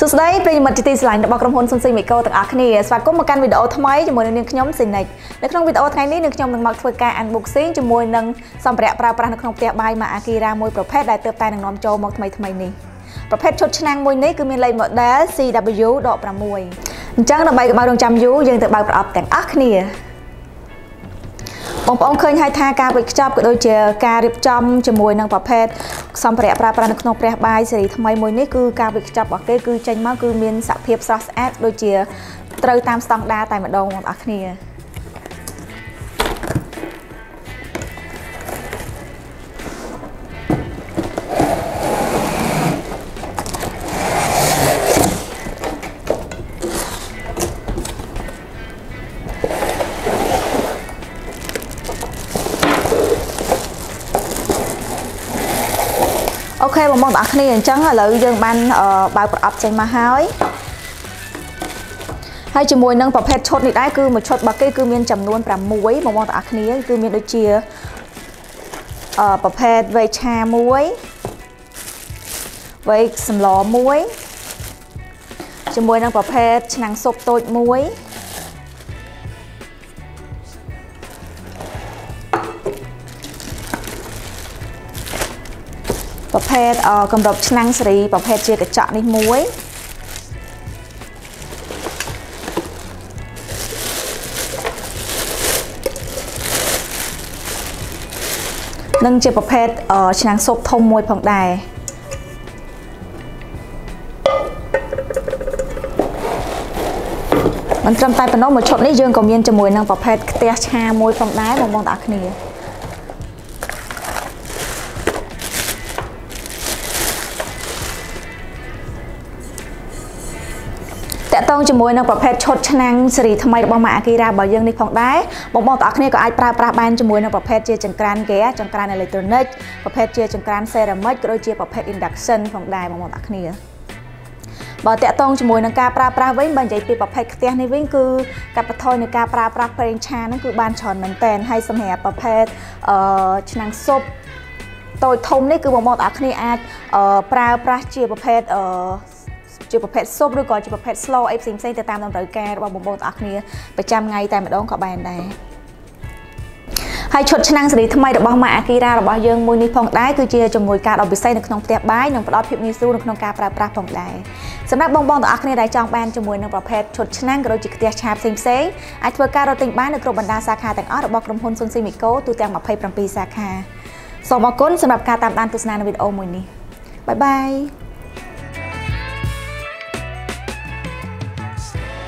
សួស្តីប្រិយមិត្តជាទីស្រឡាញ់របស់ក្រុមហ៊ុនសុនស៊ីមីកូទាំងអស់គ្នាស្វាគមន៍មកកាន់វីដេអូថ្មីជាមួយនឹងនាងខ្ញុំសេនិចនៅក្នុងវីដេអូថ្ងៃនេះនាងខ្ញុំនឹងមកធ្វើការ unboxing ជាមួយនឹងសម្ភារៈប្រើប្រាស់នៅក្នុងផ្ទះបាយម៉ាអាគីរ៉ាមួយប្រភេទដែលទើបតែនឹងនាំចូលមកថ្មីថ្មីនេះប្រភេទឈុតឆ្នាំងមួយនេះគឺមានលេខ model CW.6 អញ្ចឹងដើម្បីកុំឲ្យរងចាំយូរយើងទៅបើកប្រអប់ទាំងអស់គ្នា បងប្អូនឃើញហើយថាការវេចខ្ចប់ក៏ដូចជាការរៀបចំជាមួយនឹងប្រភេទសម្ភារៈប្រើប្រាស់នៅក្នុងព្រះបាយសេរីថ្មីមួយនេះគឺការវេចខ្ចប់របស់គេគឺចេញមកគឺមានសភាពស្រស់ស្អាតដូចជាត្រូវតាមស្តង់ដារតែម្ដងបងប្អូនគ្នា អូខេបងប្អូនទាំងអស់គ្នាអញ្ចឹងឥឡូវយើងបានបើកប្រអប់ចេញមកហើយហើយជាមួយនឹងប្រភេទឈុតនេះដែរគឺមួយឈុតរបស់គេគឺមានចំនួន6បងប្អូនទាំងអស់គ្នាគឺមានដូចជាអឺប្រភេទវែកឆា1វែកសម្ល1ជាមួយនឹងប្រភេទឆ្នាំងស៊ុបតូច1 ប្រភេទកម្របឆ្នាំងសេរីប្រភេទជាកញ្ចក់នេះមួយនិងជាប្រភេទឆ្នាំងស៊ុបធំមួយផងដែរមិនត្រឹមតែប៉ុណ្ណោះមួយឈុតនេះយើងក៏មានជាមួយនឹងប្រភេទខ្ទះឆាមួយផងដែរបងប្អូនទាំងអស់គ្នា តកតងជាមួយនឹងប្រភេទឈុតឆ្នាំងស៊េរីថ្មីរបស់ម៉ាអាគីរ៉ារបស់យើងនេះផងដែរបងប្អូនទាំងអស់គ្នាក៏អាចប្រើប្រាស់បានជាមួយនឹងប្រភេទជាចង្ក្រានហ្គាសចង្ក្រានអេឡិចត្រូនិកប្រភេទជាចង្ក្រានសេរ៉ាមិចក៏ដូចជាប្រភេទ induction ផងដែរបងប្អូនទាំងអស់គ្នាបើតកតងជាមួយនឹងការប្រើប្រាស់វិញបើនិយាយពីប្រភេទខ្ទះនេះវិញគឺកាត់បន្ថយនៅការប្រើប្រាស់ប្រេងឆាហ្នឹងគឺបានច្រើនមែនតើហើយសម្រាប់ប្រភេទអឺឆ្នាំងស៊ុបតូចធំនេះគឺបងប្អូនទាំងអស់គ្នាអាចប្រើប្រាស់ជាប្រភេទអឺ ជាប្រភេទស៊ុបឬក៏ជាប្រភេទ slow អីផ្សេងផ្សេងទៅតាមតម្រូវការរបស់បងប្អូនទាំងអស់គ្នាប្រចាំថ្ងៃតែម្ដងក៏បានដែរហើយឈុតឆ្នាំងសេរីថ្មីរបស់ម៉ាអាគីរ៉ារបស់យើងមួយនេះផងដែរគឺជាជំនួយការដ៏ពិសេសនៅក្នុងផ្ទះបាយនិងផ្ដល់ភាពងាយស្រួលនៅក្នុងការប្រើប្រាស់ផងដែរសម្រាប់បងប្អូនទាំងអស់គ្នាដែលចង់បានជាមួយនឹងប្រភេទឈុតឆ្នាំងក៏ដូចជាខ្ទះឆាផ្សេងផ្សេងអាចធ្វើការរកទិញបាននៅគ្រប់បណ្ដាសាខាទាំងអស់របស់ក្រុមហ៊ុនស៊ុនស៊ីមីកូទូទាំង27សាខាសូមអរគុណសម្រាប់ការតាមដានទស្សនានៅវីដេអូមួយនេះបាយបាយ